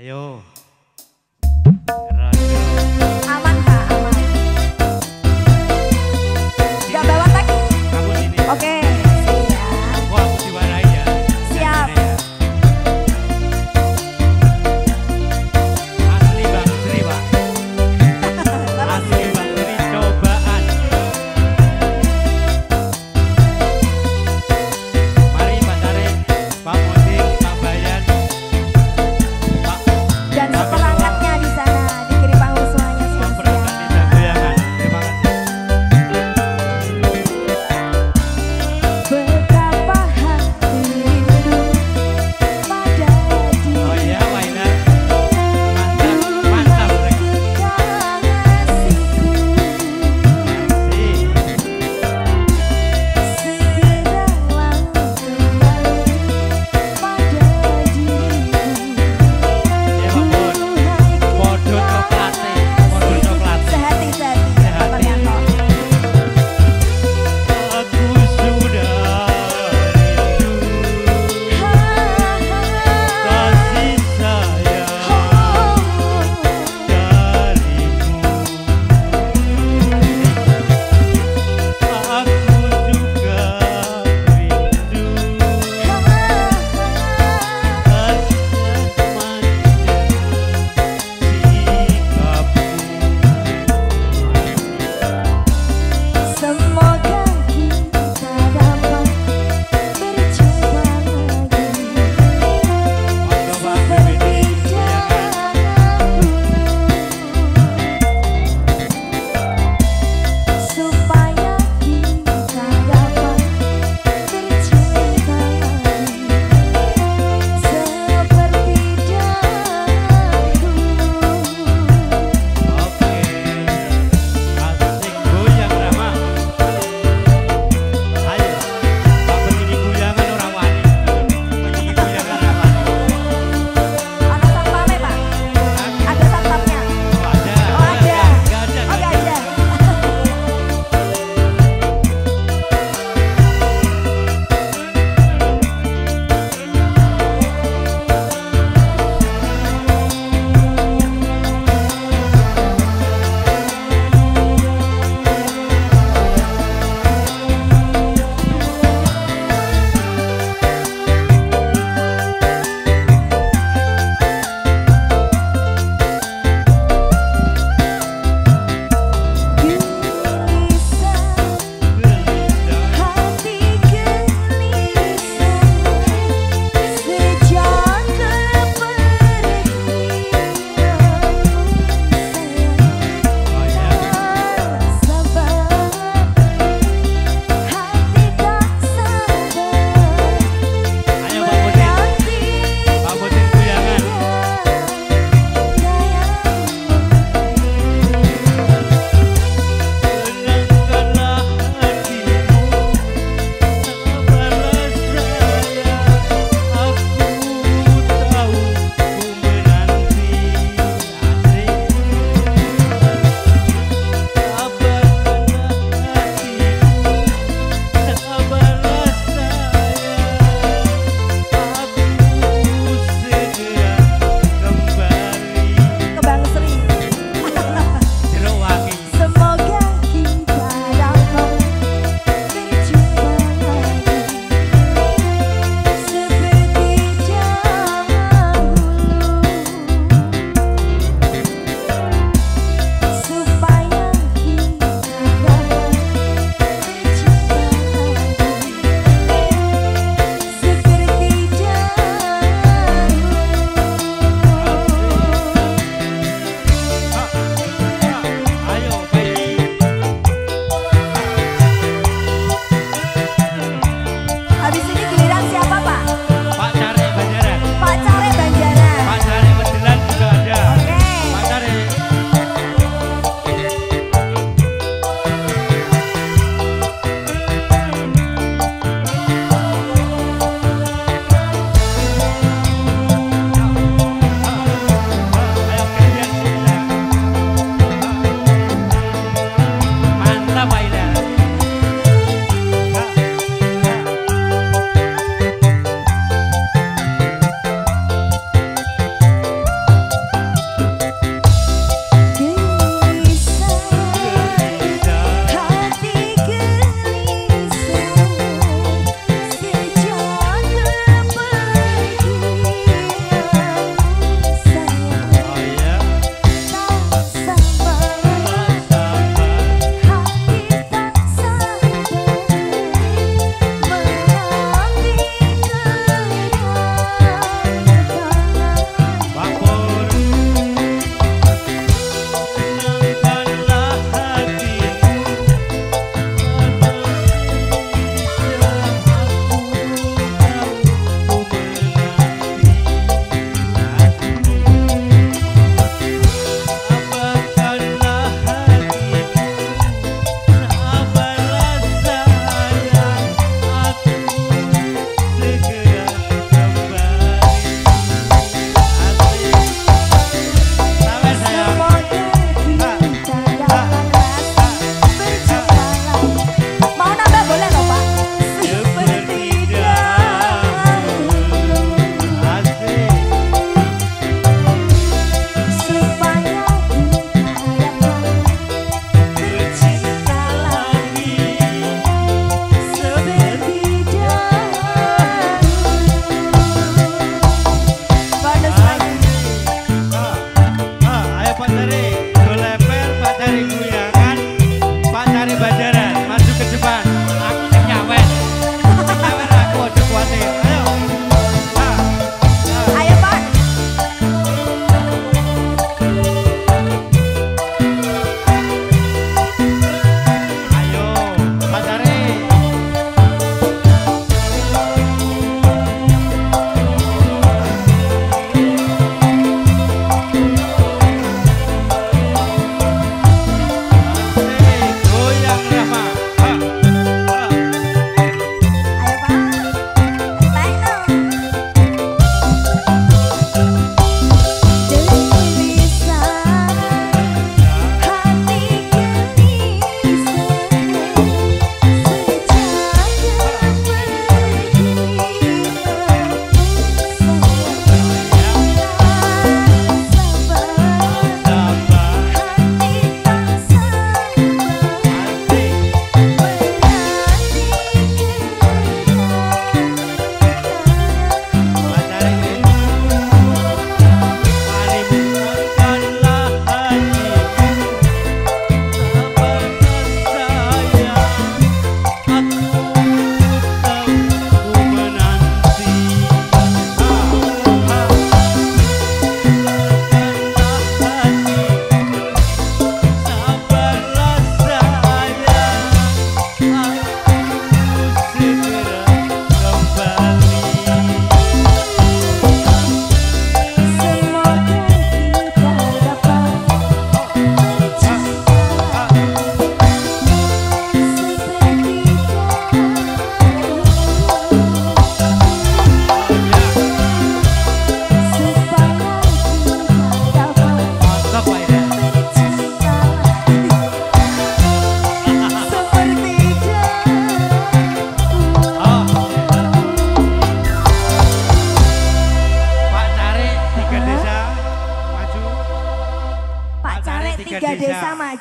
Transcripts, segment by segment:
哎呦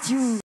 you.